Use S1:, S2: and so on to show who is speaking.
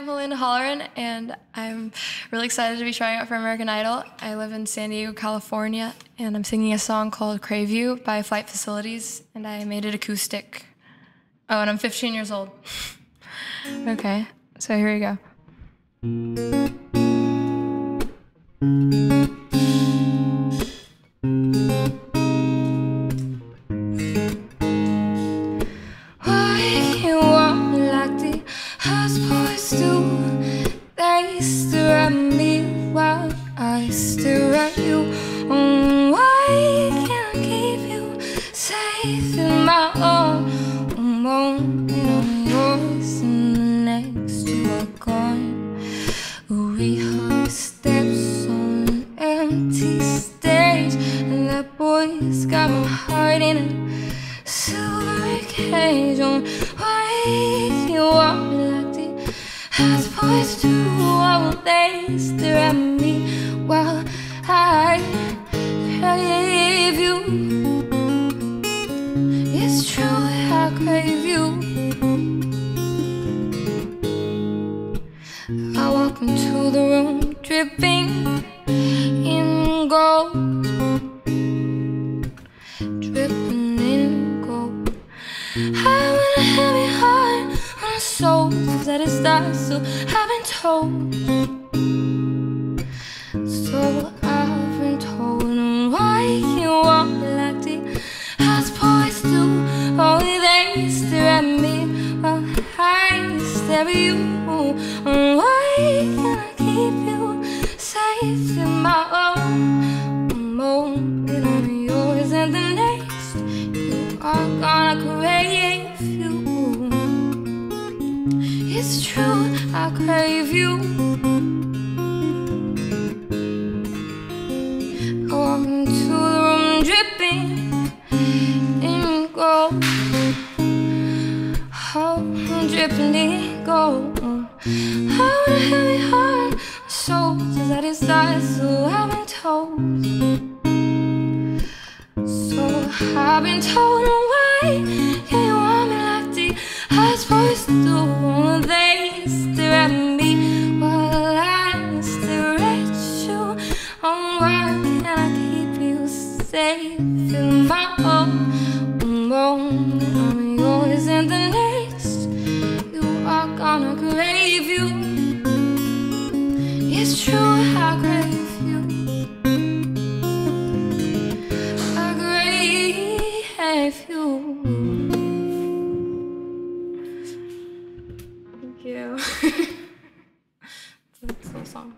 S1: I'm Helena Holleran, and I'm really excited to be trying out for American Idol. I live in San Diego, California, and I'm singing a song called Crave You by Flight Facilities, and I made it acoustic. Oh, and I'm 15 years old. okay, so here we go.
S2: I stare at you oh, I can't keep you safe in my arms I'm only yours and next to a gun, we Rehearse steps on an empty stage And that boy's got my heart in a silver cage. On why you want me like the ass boys do All they stare at me? while I crave you. It's true, I crave you. I walk into the room dripping in gold. Dripping in gold. I wanna have heart on a soul that is dark. so I've been told. there you And why can't I keep you safe in my own home? It ain't yours and the next You are gonna crave you It's true, I crave you dripping in gold. I want a heavy heart, a soul just at his eyes, so I've been told. So I've been told, and why? Yeah, you want me like the I supposed to do. Well, they stare at me while I stare at you. oh why can't I keep you safe in my own moment? song.